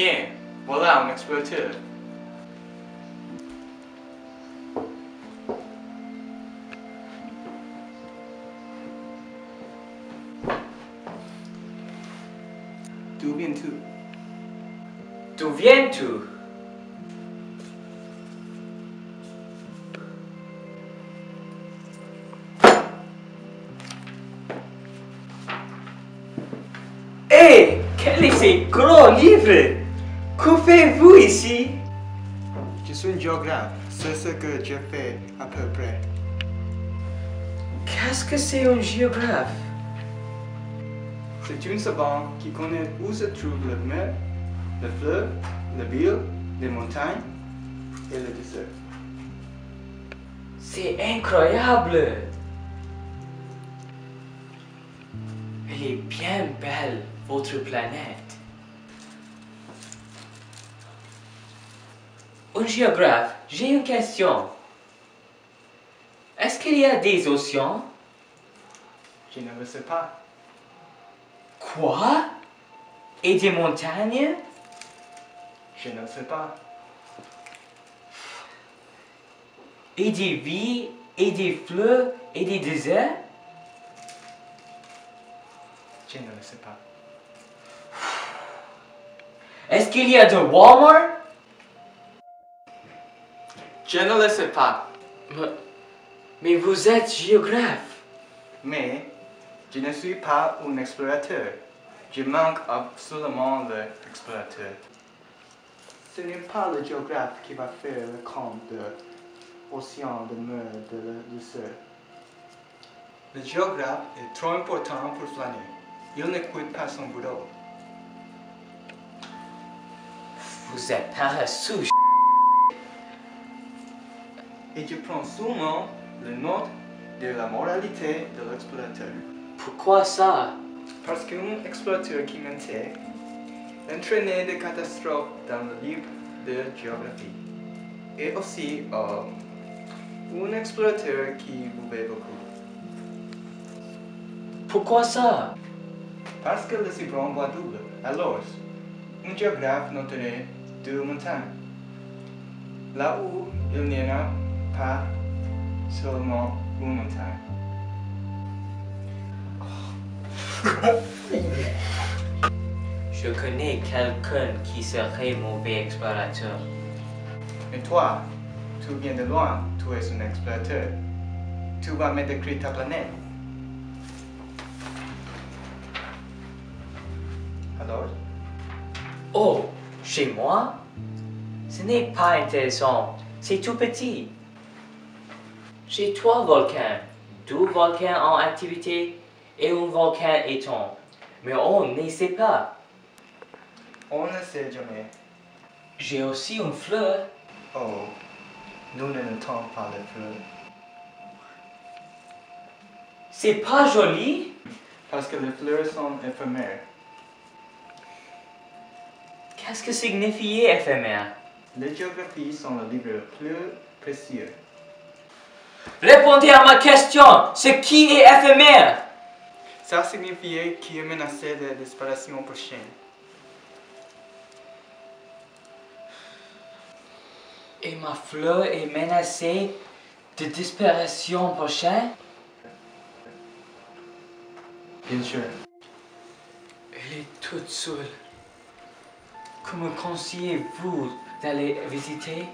quê? Voila, uma exploratura. Tu bien tu. Tu bien tu. Hey, quel est ce gros livre? Que faites-vous ici? Je suis un géographe, c'est ce que je fais à peu près. Qu'est-ce que c'est un géographe? C'est une savante qui connaît où se trouve le mer, le fleuve, la ville, les montagnes et le désert. C'est incroyable Elle est bien belle, votre planète. Un géographe, j'ai une question. Est-ce qu'il y a des océans? Je ne le sais pas. Quoi? Et des montagnes? Je ne le sais pas. Et des villes Et des fleuves Et des déserts? Je ne le sais pas. Est-ce qu'il y a de Walmart? Je ne le sais pas. Mais, mais vous êtes géographe. Mais je ne suis pas un explorateur. Je manque absolument l'explorateur. Ce n'est pas le géographe qui va faire le compte de l'océan, de mer, de le désert. Le géographe est trop important pour flâner. Il ne quitte pas son boulot. Vous êtes paresseux. Et je prends seulement le note de la moralité de l'explorateur. Pourquoi ça? Parce qu'un explorateur qui mentait entraînait des catastrophes dans le livre de géographie. Et aussi euh, un explorateur qui buvait beaucoup. Pourquoi ça? Parce que le citron boit double. Alors, un géographe noterait deux montagnes. Là où il n'y en a pas seulement une montagne. Je connais quelqu'un qui serait mauvais explorateur. Mais toi, tu viens de loin, tu es un explorateur. Tu vas me décrire ta planète. Alors, Oh, chez moi? Ce n'est pas intéressant. C'est tout petit. J'ai trois volcans. Deux volcans en activité et un volcan éteint. Mais on ne sait pas. on ne sait jamais. J'ai aussi un fleuve. Oh, nous ne notons pas les fleurs. C'est pas joli Parce que les fleurs sont éphémères. Qu'est-ce que signifie éphémère? Les géographies sont le livre le plus précieux. Répondez à ma question. C'est qui est éphémère? Ça signifiait qu'il est menacé de disparition prochaine. Et ma fleur est menacée de disparition prochaine Bien sûr. Elle est toute seule. Que me conseillez-vous d'aller visiter?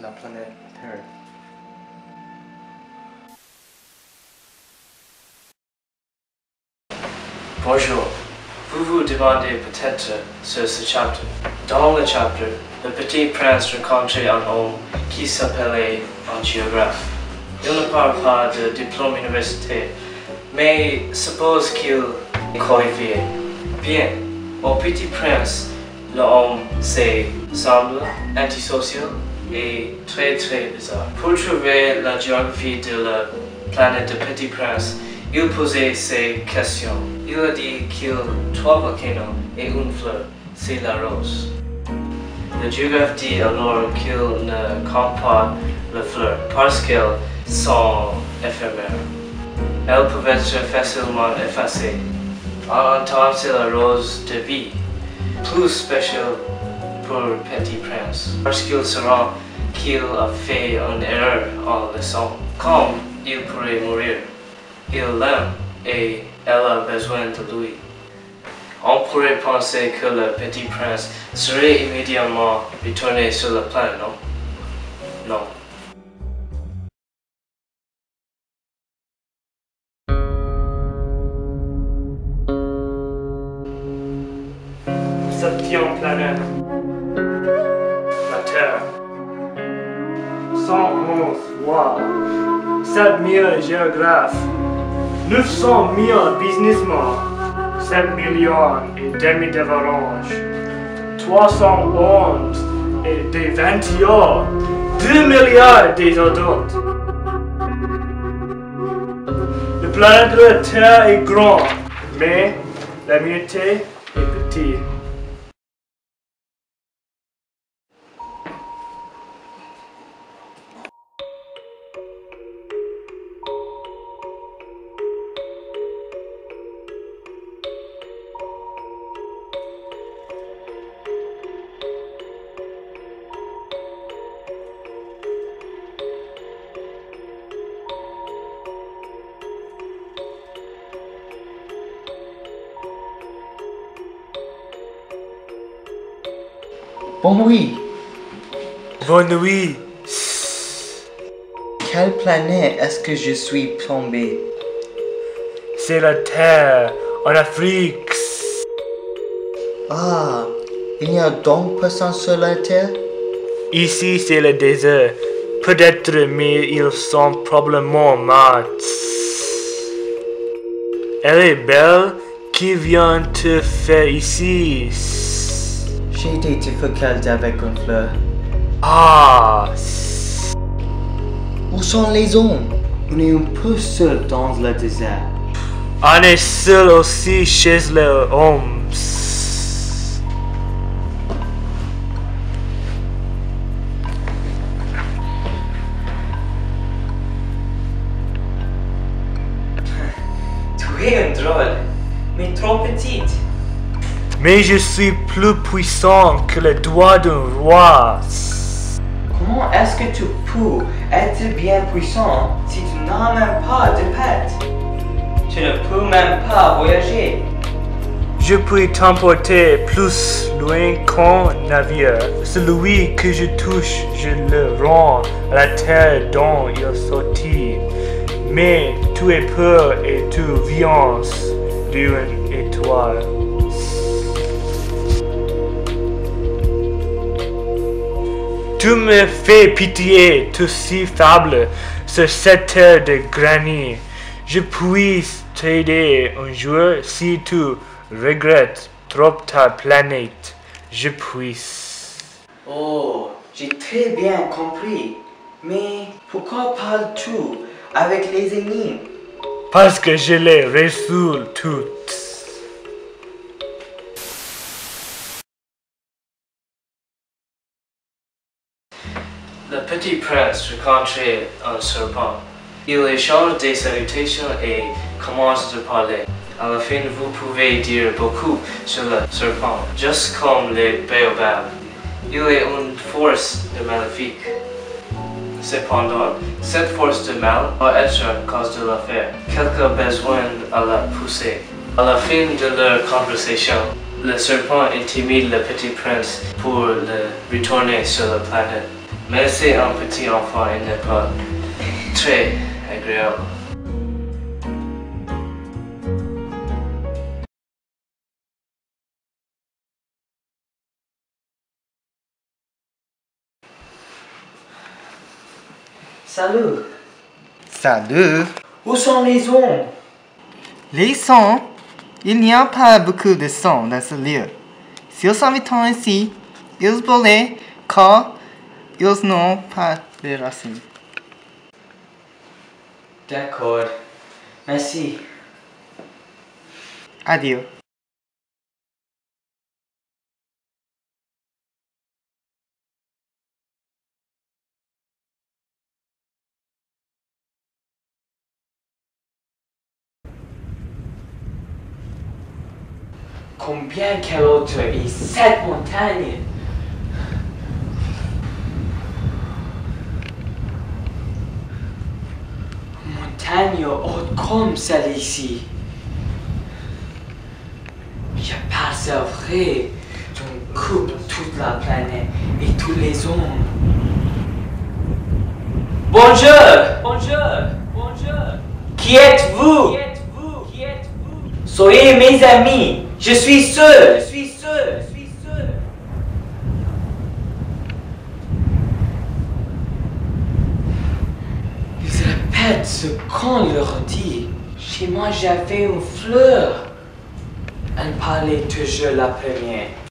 La planète Terre. Bonjour. Vous vous demandez peut-être sur ce chapitre. Dans le chapitre, le petit prince rencontrait un homme qui s'appelait un géographe. Il ne parle pas de diplôme universitaire, mais suppose qu'il est qualifié. Bien, au petit prince, l'homme c'est semble antisocial et très très bizarre. Pour trouver la géographie de la planète de Petit Prince, il posait ces questions. Il a dit qu'il trois volcans et une fleur, c'est la rose. Le géographe dit alors qu'il ne compte pas les fleurs parce qu'elles sont éphémères. Elles peuvent être facilement effacées. En temps, c'est la rose de vie. plus spécial pour Petit Prince, parce qu'il sera qu'il a fait une erreur en leçon. Comme il pourrait mourir, il l'aime et elle a besoin de lui. On pourrait penser que le Petit Prince serait immédiatement retourné sur la planète, non? Non. Septième planète. La Terre. 111 lois. 7000 géographes. 900 000 businessmen. 7 millions et demi d'avalanches. 311 et des 21. 2 milliards des adultes. Le planète de la Terre est grand, mais l'humanité est petite. Bon oui, Bonne nuit. quelle planète est-ce que je suis tombé? C'est la Terre en Afrique. Ah, il y a donc personne sur la Terre? Ici, c'est le désert. Peut-être, mais ils sont probablement morts. Elle est belle. Qui vient te faire ici? J'ai des difficultés avec une fleur. Ah, Où sont les hommes On est un peu seul dans le désert. on est seul aussi chez les hommes. Tu es un drôle. Mais je suis plus puissant que le doigt d'un roi. Comment est-ce que tu peux être bien puissant si tu n'as même pas de pattes Tu ne peux même pas voyager. Je peux t'emporter plus loin qu'un navire. Celui que je touche, je le rends à la terre dont il sortit. Mais tu es peur et tu viens d'une étoile. Tu me fais pitié, tu si faible sur cette terre de granit. Je puis t'aider un jour si tu regrettes trop ta planète. Je puis. Oh, j'ai très bien compris. Mais pourquoi parles-tu avec les ennemis? Parce que je les résous toutes. Petit prince rencontrait un serpent. Il échange des salutations et commence de parler. À la fin, vous pouvez dire beaucoup sur le serpent, juste comme les baobabs. Il est une force de maléfique. Cependant, cette force de mal va être à cause de l'affaire. Quelqu'un a besoin à la pousser. À la fin de leur conversation, le serpent intimide le petit prince pour le retourner sur la planète. Mais c'est un petit enfant et n'est pas très agréable. Salut. Salut Où sont les hommes Les sons? Il n'y a pas beaucoup de sons dans ce lieu. S'ils s'habitent ici, ils volaient car ils n'ont pas de racines. D'accord. Merci. Adieu. Combien quelle autre est cette montagne Haute comme celle-ci. Je passerai ton coupe toute la planète et tous les hommes. Bonjour. Bonjour. Bonjour. Qui êtes-vous? Qui êtes-vous? Qui êtes-vous? Soyez mes amis. Je suis seul Je suis seul. Je suis seul Répètent ce qu'on leur dit. Chez moi, j'avais une fleur. Elle parlait toujours la première.